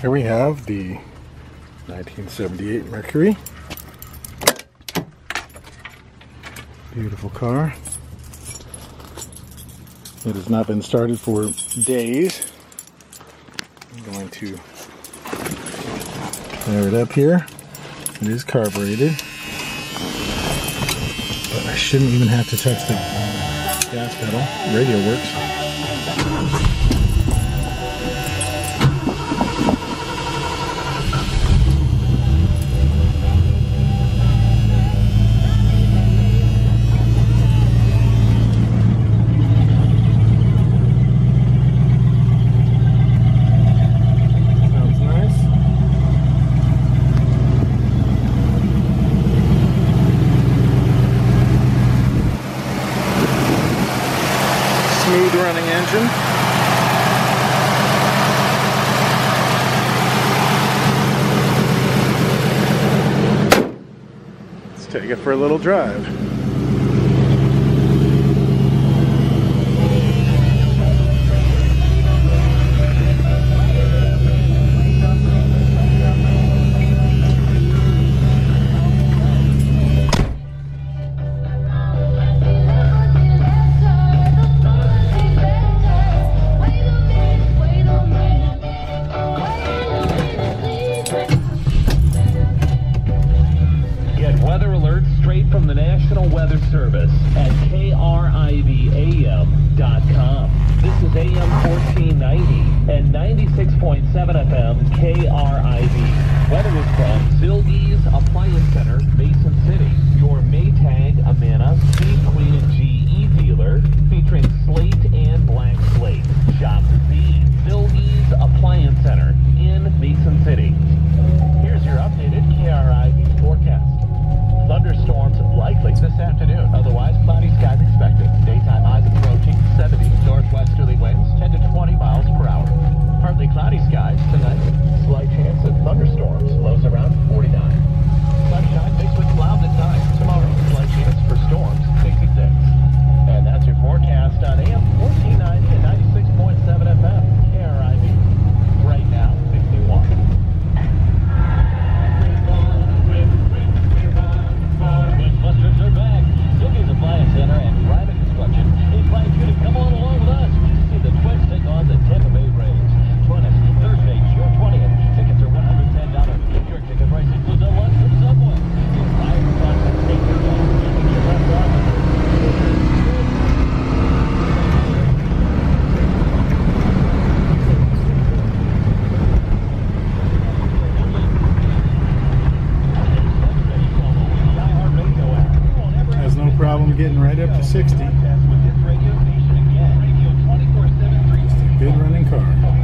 Here we have the 1978 Mercury. Beautiful car. It has not been started for days. I'm going to fire it up here. It is carbureted. But I shouldn't even have to touch the gas pedal. Radio works. smooth running engine. Let's take it for a little drive. weather service at kribam.com. This is AM 1490 and 96.7 FM KRIB. getting right up to 60. Good running car.